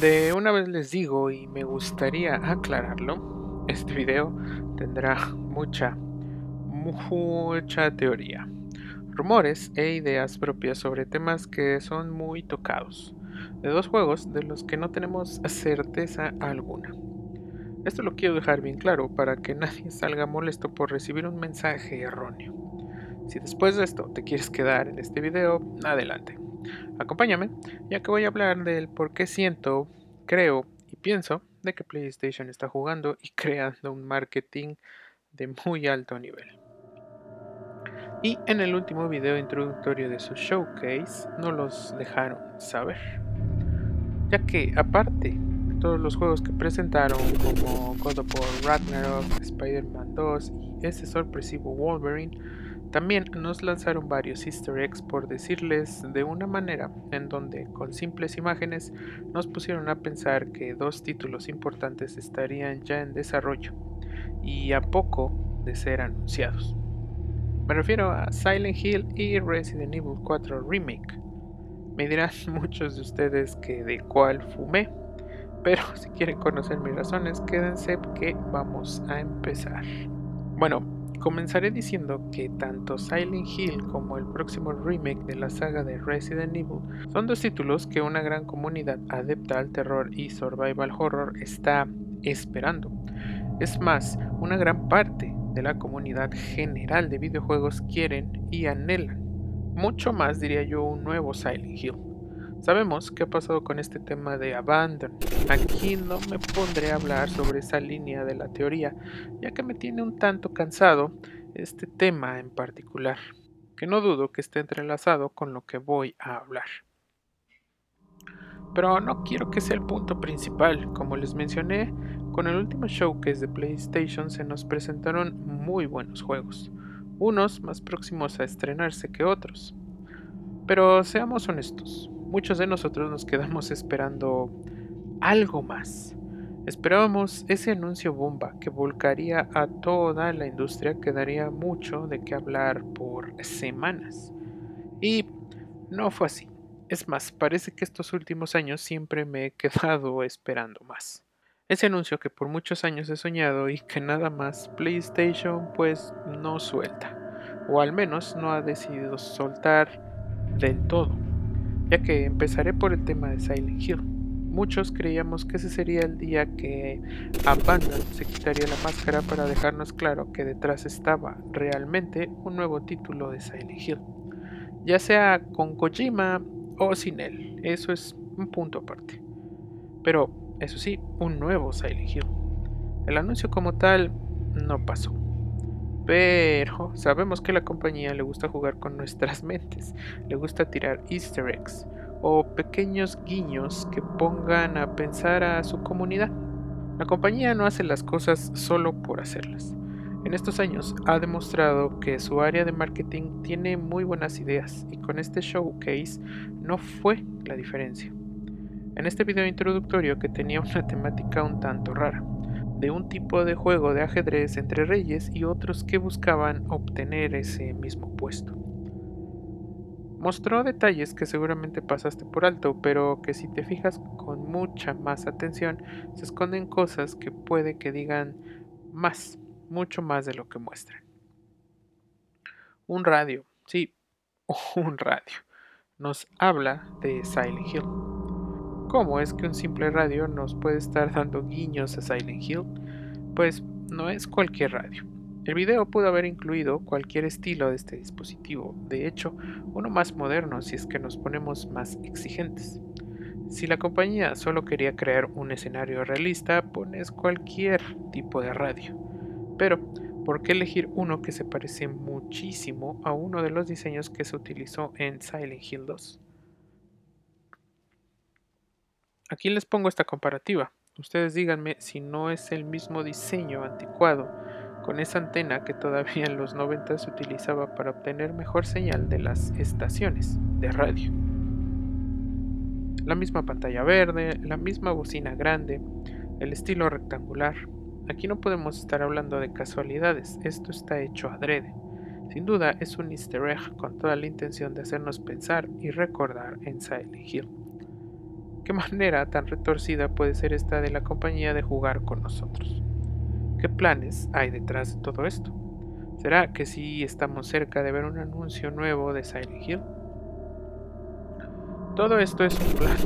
De una vez les digo y me gustaría aclararlo, este video tendrá mucha, mucha teoría, rumores e ideas propias sobre temas que son muy tocados, de dos juegos de los que no tenemos certeza alguna. Esto lo quiero dejar bien claro para que nadie salga molesto por recibir un mensaje erróneo. Si después de esto te quieres quedar en este video, adelante. Acompáñame, ya que voy a hablar del por qué siento, creo y pienso de que PlayStation está jugando y creando un marketing de muy alto nivel. Y en el último video introductorio de su showcase no los dejaron saber. Ya que aparte de todos los juegos que presentaron como God of War Ragnarok, Spider-Man 2 y ese sorpresivo Wolverine, también nos lanzaron varios easter eggs por decirles de una manera en donde con simples imágenes nos pusieron a pensar que dos títulos importantes estarían ya en desarrollo y a poco de ser anunciados. Me refiero a Silent Hill y Resident Evil 4 Remake. Me dirán muchos de ustedes que de cuál fumé, pero si quieren conocer mis razones, quédense que vamos a empezar. Bueno, Comenzaré diciendo que tanto Silent Hill como el próximo remake de la saga de Resident Evil son dos títulos que una gran comunidad adepta al terror y survival horror está esperando. Es más, una gran parte de la comunidad general de videojuegos quieren y anhelan. Mucho más diría yo un nuevo Silent Hill. Sabemos qué ha pasado con este tema de Abandon. Aquí no me pondré a hablar sobre esa línea de la teoría, ya que me tiene un tanto cansado este tema en particular, que no dudo que esté entrelazado con lo que voy a hablar. Pero no quiero que sea el punto principal, como les mencioné, con el último showcase de PlayStation se nos presentaron muy buenos juegos, unos más próximos a estrenarse que otros. Pero seamos honestos, muchos de nosotros nos quedamos esperando algo más. Esperábamos ese anuncio bomba que volcaría a toda la industria que daría mucho de qué hablar por semanas. Y no fue así. Es más, parece que estos últimos años siempre me he quedado esperando más. Ese anuncio que por muchos años he soñado y que nada más PlayStation pues no suelta. O al menos no ha decidido soltar del todo ya que empezaré por el tema de Silent Hill. Muchos creíamos que ese sería el día que Abandon se quitaría la máscara para dejarnos claro que detrás estaba realmente un nuevo título de Silent Hill, ya sea con Kojima o sin él, eso es un punto aparte. Pero, eso sí, un nuevo Silent Hill. El anuncio como tal no pasó. Pero sabemos que la compañía le gusta jugar con nuestras mentes, le gusta tirar easter eggs o pequeños guiños que pongan a pensar a su comunidad. La compañía no hace las cosas solo por hacerlas. En estos años ha demostrado que su área de marketing tiene muy buenas ideas y con este showcase no fue la diferencia. En este video introductorio que tenía una temática un tanto rara, de un tipo de juego de ajedrez entre reyes y otros que buscaban obtener ese mismo puesto. Mostró detalles que seguramente pasaste por alto, pero que si te fijas con mucha más atención, se esconden cosas que puede que digan más, mucho más de lo que muestran. Un radio, sí, un radio, nos habla de Silent Hill ¿Cómo es que un simple radio nos puede estar dando guiños a Silent Hill? Pues no es cualquier radio. El video pudo haber incluido cualquier estilo de este dispositivo, de hecho, uno más moderno si es que nos ponemos más exigentes. Si la compañía solo quería crear un escenario realista, pones cualquier tipo de radio. Pero, ¿por qué elegir uno que se parece muchísimo a uno de los diseños que se utilizó en Silent Hill 2? Aquí les pongo esta comparativa. Ustedes díganme si no es el mismo diseño anticuado, con esa antena que todavía en los 90 se utilizaba para obtener mejor señal de las estaciones de radio. La misma pantalla verde, la misma bocina grande, el estilo rectangular. Aquí no podemos estar hablando de casualidades, esto está hecho adrede. Sin duda es un easter egg con toda la intención de hacernos pensar y recordar en Silent Hill. ¿Qué manera tan retorcida puede ser esta de la compañía de jugar con nosotros? ¿Qué planes hay detrás de todo esto? ¿Será que sí estamos cerca de ver un anuncio nuevo de Silent Hill? Todo esto es un plan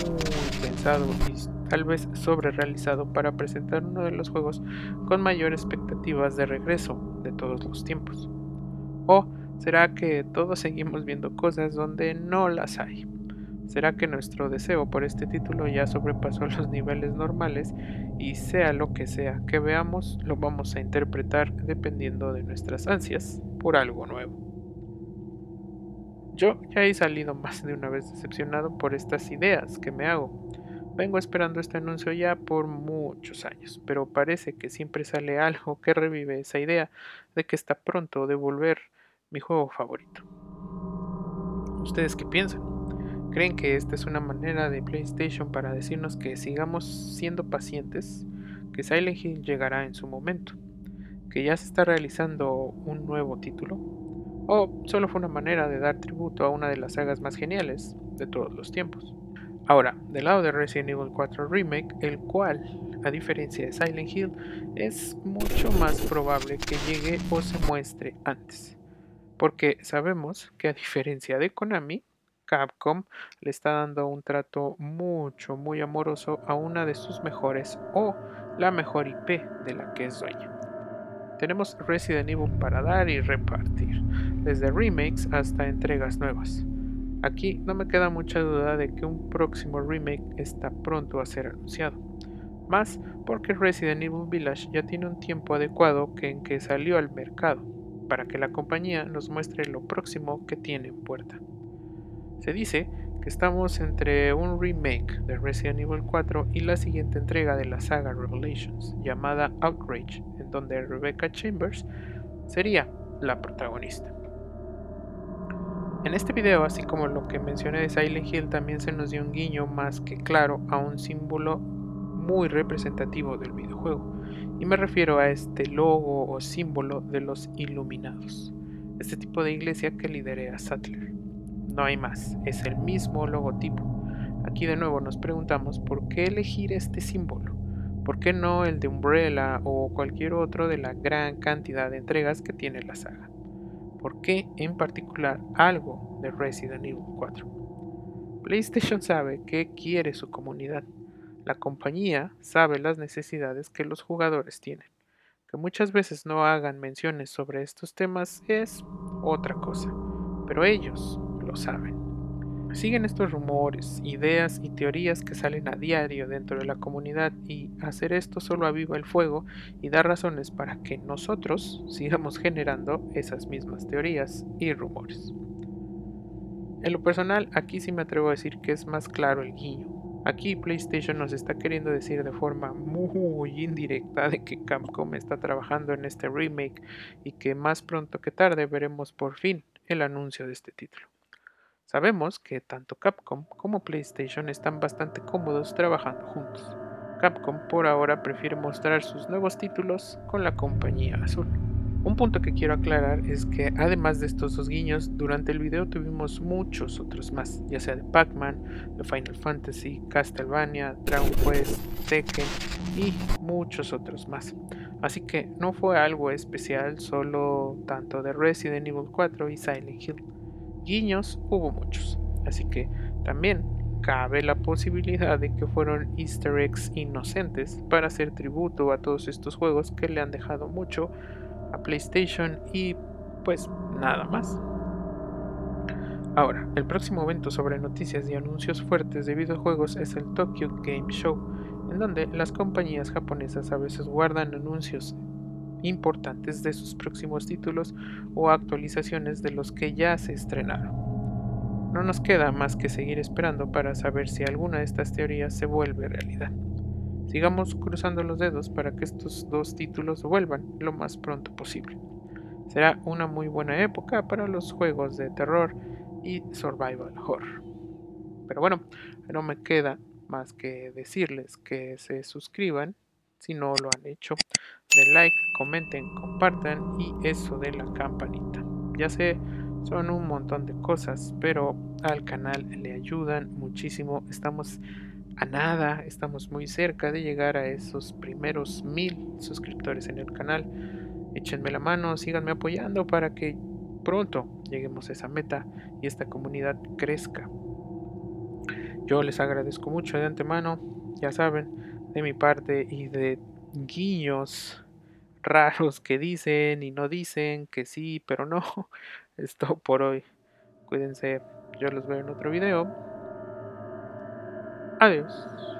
muy pensado y tal vez sobre realizado para presentar uno de los juegos con mayor expectativas de regreso de todos los tiempos. ¿O será que todos seguimos viendo cosas donde no las hay? ¿Será que nuestro deseo por este título ya sobrepasó los niveles normales y sea lo que sea que veamos, lo vamos a interpretar dependiendo de nuestras ansias por algo nuevo? Yo ya he salido más de una vez decepcionado por estas ideas que me hago. Vengo esperando este anuncio ya por muchos años, pero parece que siempre sale algo que revive esa idea de que está pronto de volver mi juego favorito. ¿Ustedes qué piensan? ¿Creen que esta es una manera de PlayStation para decirnos que sigamos siendo pacientes? Que Silent Hill llegará en su momento, que ya se está realizando un nuevo título, o solo fue una manera de dar tributo a una de las sagas más geniales de todos los tiempos. Ahora, del lado de Resident Evil 4 Remake, el cual, a diferencia de Silent Hill, es mucho más probable que llegue o se muestre antes, porque sabemos que a diferencia de Konami, Capcom le está dando un trato mucho, muy amoroso a una de sus mejores o la mejor IP de la que es dueña. Tenemos Resident Evil para dar y repartir, desde remakes hasta entregas nuevas. Aquí no me queda mucha duda de que un próximo remake está pronto a ser anunciado. Más porque Resident Evil Village ya tiene un tiempo adecuado que en que salió al mercado, para que la compañía nos muestre lo próximo que tiene en puerta. Se dice que estamos entre un remake de Resident Evil 4 y la siguiente entrega de la saga Revelations, llamada Outrage, en donde Rebecca Chambers sería la protagonista. En este video, así como lo que mencioné de Silent Hill, también se nos dio un guiño más que claro a un símbolo muy representativo del videojuego, y me refiero a este logo o símbolo de los iluminados, este tipo de iglesia que lidera Sattler. No hay más, es el mismo logotipo. Aquí de nuevo nos preguntamos por qué elegir este símbolo. ¿Por qué no el de Umbrella o cualquier otro de la gran cantidad de entregas que tiene la saga? ¿Por qué en particular algo de Resident Evil 4? PlayStation sabe qué quiere su comunidad. La compañía sabe las necesidades que los jugadores tienen. Que muchas veces no hagan menciones sobre estos temas es otra cosa, pero ellos saben. Siguen estos rumores, ideas y teorías que salen a diario dentro de la comunidad y hacer esto solo aviva el fuego y da razones para que nosotros sigamos generando esas mismas teorías y rumores. En lo personal, aquí sí me atrevo a decir que es más claro el guiño. Aquí PlayStation nos está queriendo decir de forma muy indirecta de que Capcom está trabajando en este remake y que más pronto que tarde veremos por fin el anuncio de este título. Sabemos que tanto Capcom como PlayStation están bastante cómodos trabajando juntos. Capcom por ahora prefiere mostrar sus nuevos títulos con la compañía azul. Un punto que quiero aclarar es que además de estos dos guiños, durante el video tuvimos muchos otros más, ya sea de Pac-Man, de Final Fantasy, Castlevania, Dragon Quest, Tekken y muchos otros más. Así que no fue algo especial solo tanto de Resident Evil 4 y Silent Hill guiños hubo muchos, así que también cabe la posibilidad de que fueron easter eggs inocentes para hacer tributo a todos estos juegos que le han dejado mucho a PlayStation y pues nada más. Ahora, el próximo evento sobre noticias y anuncios fuertes de videojuegos es el Tokyo Game Show, en donde las compañías japonesas a veces guardan anuncios importantes de sus próximos títulos o actualizaciones de los que ya se estrenaron. No nos queda más que seguir esperando para saber si alguna de estas teorías se vuelve realidad. Sigamos cruzando los dedos para que estos dos títulos vuelvan lo más pronto posible. Será una muy buena época para los juegos de terror y survival horror. Pero bueno, no me queda más que decirles que se suscriban si no lo han hecho, den like, comenten, compartan y eso de la campanita. Ya sé, son un montón de cosas, pero al canal le ayudan muchísimo. Estamos a nada, estamos muy cerca de llegar a esos primeros mil suscriptores en el canal. Échenme la mano, síganme apoyando para que pronto lleguemos a esa meta y esta comunidad crezca. Yo les agradezco mucho de antemano, ya saben, de mi parte y de guiños raros que dicen y no dicen, que sí, pero no. Esto por hoy. Cuídense, yo los veo en otro video. Adiós.